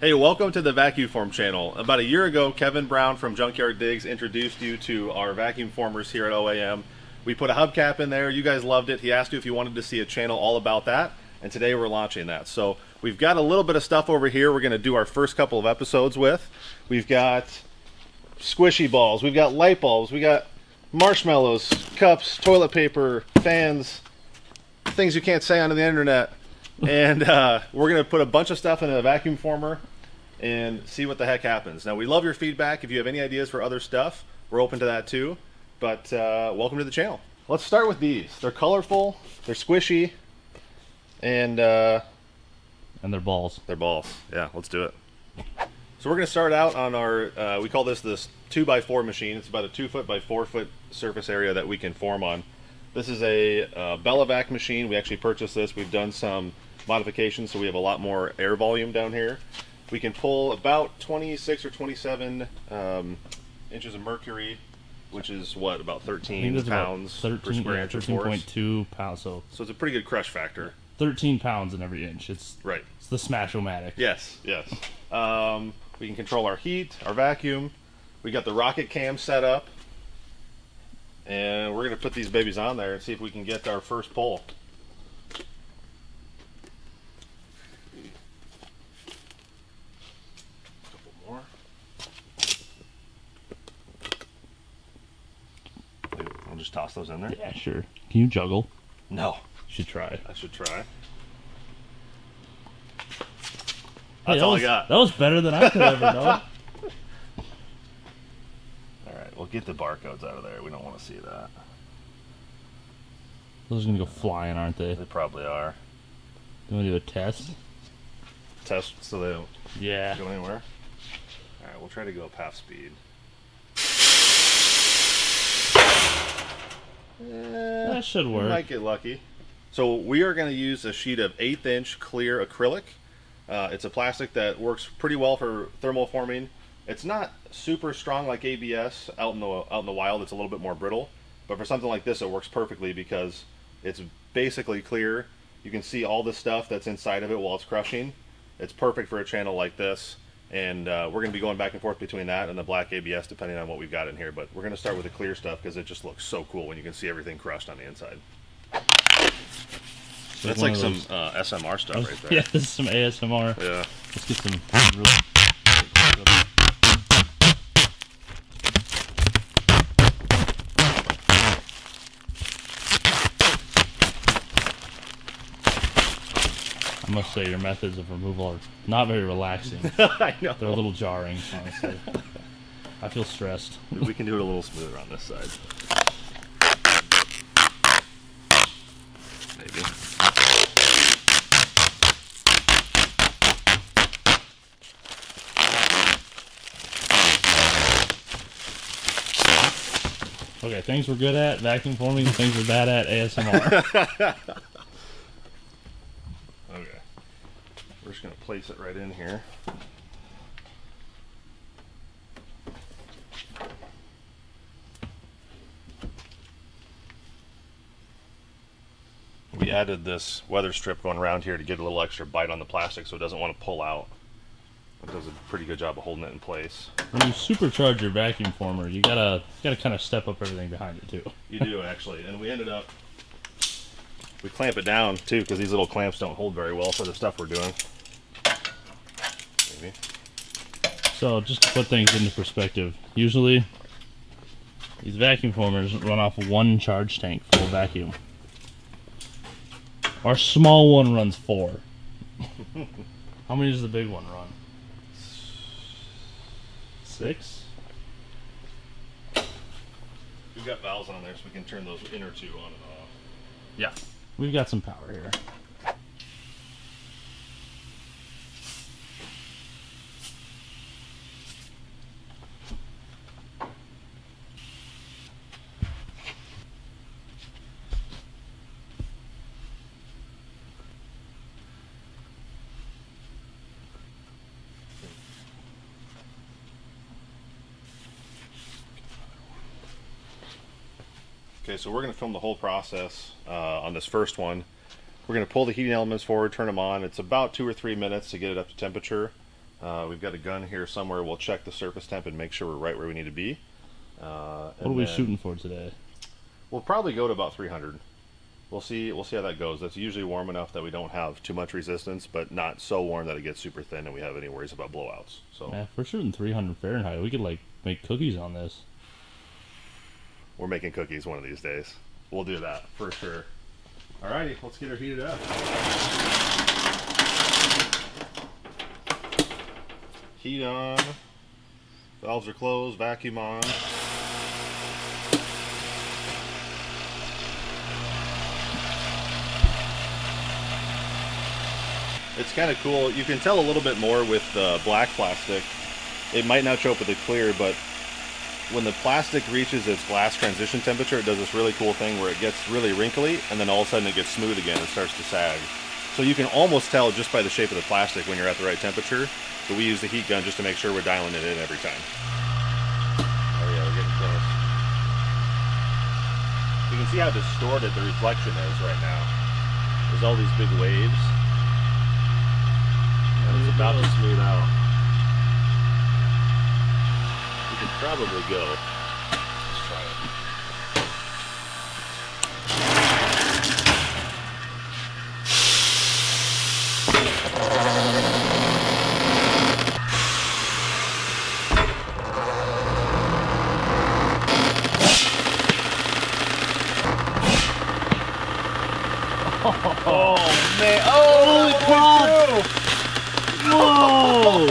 Hey, welcome to the Vacuform channel. About a year ago, Kevin Brown from Junkyard Digs introduced you to our vacuum formers here at OAM. We put a hubcap in there. You guys loved it. He asked you if you wanted to see a channel all about that, and today we're launching that. So we've got a little bit of stuff over here we're going to do our first couple of episodes with. We've got squishy balls. We've got light bulbs. We got marshmallows, cups, toilet paper, fans, things you can't say on the internet. And uh, we're going to put a bunch of stuff in a vacuum former and see what the heck happens. Now, we love your feedback. If you have any ideas for other stuff, we're open to that too. But uh, welcome to the channel. Let's start with these. They're colorful, they're squishy, and uh, and their balls. they're balls. Yeah, let's do it. So we're going to start out on our, uh, we call this this 2 by 4 machine. It's about a 2 foot by 4 foot surface area that we can form on. This is a uh, Belovac machine. We actually purchased this. We've done some modifications so we have a lot more air volume down here. We can pull about 26 or 27 um, inches of mercury, which is what, about I think 13 that's about pounds per square yeah, inch of force. 13.2 pounds. So So it's a pretty good crush factor. 13 pounds in every inch. It's Right. it's the Smash-O-Matic. Yes, yes. Um, we can control our heat, our vacuum. We got the rocket cam set up. And we're going to put these babies on there and see if we can get our first pull. Couple more. I'll just toss those in there. Yeah, sure. Can you juggle? No, You should try. I should try. Hey, That's that all was, I got. That was better than I could ever know. All right, we'll get the barcodes out of there. We don't want to see that. Those are gonna go flying, aren't they? They probably are. You wanna do a test? Test so they don't Yeah. go anywhere. All right, we'll try to go up half speed. That should work. might get lucky. So we are going to use a sheet of eighth inch clear acrylic. Uh, it's a plastic that works pretty well for thermal forming. It's not super strong like ABS out in the out in the wild. It's a little bit more brittle, but for something like this, it works perfectly because it's basically clear. You can see all the stuff that's inside of it while it's crushing. It's perfect for a channel like this, and uh, we're going to be going back and forth between that and the black ABS depending on what we've got in here. But we're going to start with the clear stuff because it just looks so cool when you can see everything crushed on the inside. It's That's like some uh, SMR stuff right there. Yeah, this is some ASMR. Yeah. Let's get some. Real... I must say, your methods of removal are not very relaxing. I know. They're a little jarring, honestly. I feel stressed. We can do it a little smoother on this side. Maybe. Okay, things we're good at vacuum forming, things we're bad at ASMR. Okay. We're just gonna place it right in here. We added this weather strip going around here to get a little extra bite on the plastic so it doesn't want to pull out. It does a pretty good job of holding it in place. when you supercharge your vacuum former, you gotta you gotta kind of step up everything behind it too. You do actually, and we ended up we clamp it down too because these little clamps don't hold very well for the stuff we're doing. Maybe. So just to put things into perspective, usually these vacuum formers run off one charge tank full of vacuum. Our small one runs four. How many does the big one run? Six. We've got valves on there, so we can turn those inner two on and off. Yeah. We've got some power here. Okay, so we're going to film the whole process uh, on this first one. We're going to pull the heating elements forward, turn them on. It's about two or three minutes to get it up to temperature. Uh, we've got a gun here somewhere. We'll check the surface temp and make sure we're right where we need to be. Uh, What are we shooting for today? We'll probably go to about 300. We'll see. We'll see how that goes. That's usually warm enough that we don't have too much resistance, but not so warm that it gets super thin and we have any worries about blowouts. So Yeah, if we're shooting 300 Fahrenheit, we could like make cookies on this. We're making cookies one of these days. We'll do that for sure. Alrighty, let's get her heated up. Heat on. Valves are closed. Vacuum on. It's kind of cool. You can tell a little bit more with the black plastic. It might not show up with the clear, but when the plastic reaches its glass transition temperature, it does this really cool thing where it gets really wrinkly and then all of a sudden it gets smooth again and starts to sag. So you can almost tell just by the shape of the plastic when you're at the right temperature. But we use the heat gun just to make sure we're dialing it in every time. Oh yeah, we're getting close. You can see how distorted the reflection is right now. There's all these big waves. And it's about to smooth out. Probably go. Let's try it. Oh man! Oh, Whoa!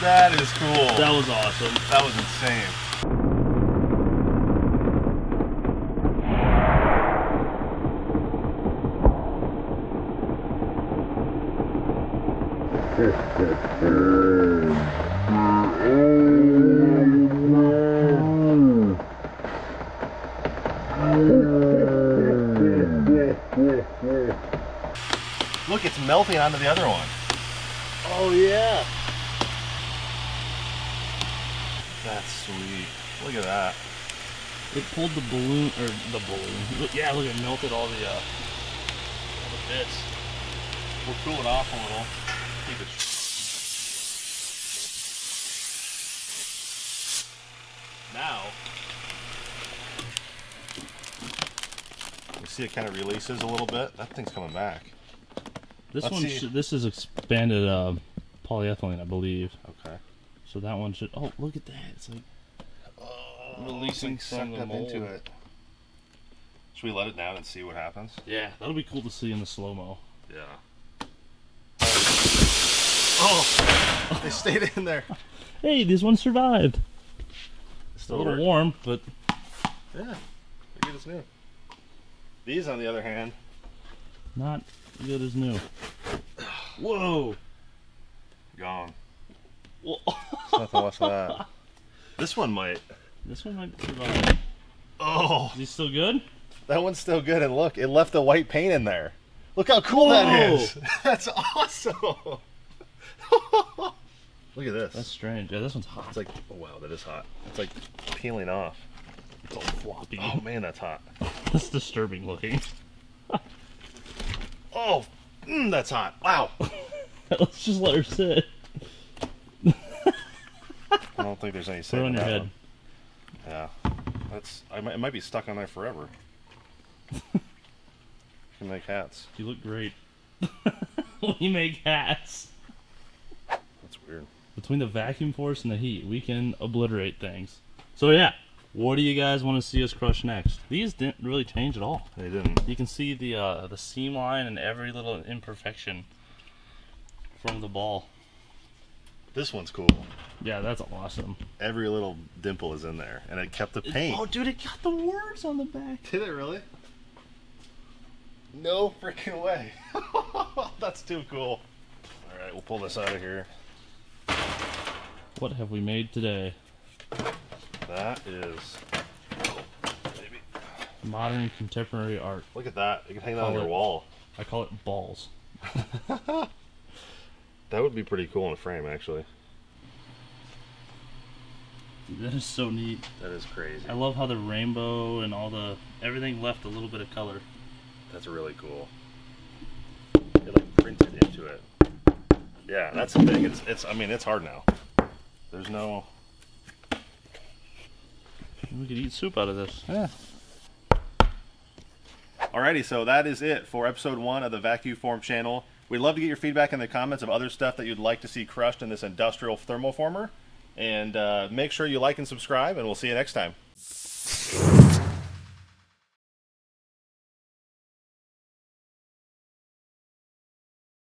that is cool. That was awesome. That was insane. Look, it's melting onto the other one. Oh yeah. That's sweet. Look at that. It pulled the balloon or the balloon. Yeah, look, it melted all the uh, all the bits. We'll cool it off a little. Keep it. Now, you see it kind of releases a little bit. That thing's coming back. This Let's one, should, this is expanded uh, polyethylene, I believe. So that one should. Oh, look at that! It's like oh, Releasing it's from sucked the up into it. Should we let it down and see what happens? yeah, that'll be cool to see in the slow mo. Yeah. Oh. oh, they stayed in there. Hey, this one survived. It's a little warm, but Yeah, good as new. These, on the other hand, not good as new. Whoa! gone. Whoa. There's nothing left of that. This one might. This one might survive. Oh, Is he still good? that one's still good. And look, it left the white paint in there. Look how cool that Whoa. is. That's awesome. look at this. That's strange. Yeah, this one's hot. it's like, oh wow, that is hot. It's like peeling off. It's all floppy. Oh man, that's hot. That's disturbing looking. Oh, mm, that's hot. Wow. Let's just let her sit. I don't think there's any Put it on your head. one. Yeah, that's. I might, it might be stuck on there forever. Can make hats. You look great. we make hats. That's weird. Between the vacuum force and the heat, we can obliterate things. So yeah, what do you guys want to see us crush next? These didn't really change at all. They didn't. You can see the uh, the seam line and every little imperfection from the ball. This one's cool. Yeah, that's awesome. Every little dimple is in there, and it kept the paint. Oh, dude, it got the words on the back. Did it really? No freaking way. That's too cool. All right, we'll pull this out of here. What have we made today? That is. Baby. Modern contemporary art. Look at that. You can hang that on your it- wall. I call it balls. That would be pretty cool in a frame, actually. That is so neat. That is crazy. I love how the rainbow and all the everything left a little bit of color. That's really cool. It like printed into it. Yeah, that's the thing. It's it's. I mean, it's hard now. There's no. We could eat soup out of this. Yeah. Alrighty, so that is it for episode one of the Vacuform channel. We'd love to get your feedback in the comments of other stuff that you'd like to see crushed in this industrial thermoformer. And uh, make sure you like and subscribe, and we'll see you next time.